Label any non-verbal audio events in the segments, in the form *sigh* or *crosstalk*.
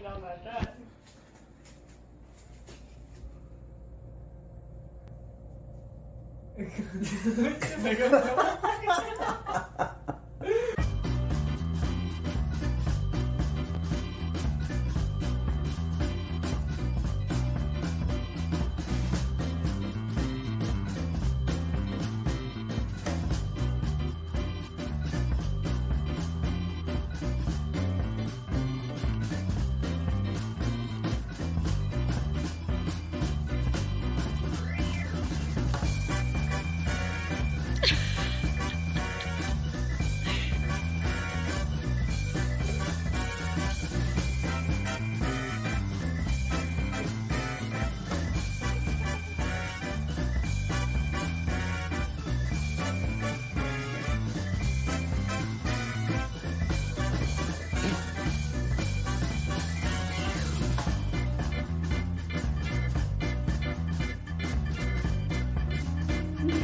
*laughs* 내가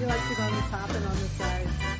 He likes to go on the top and on the sides.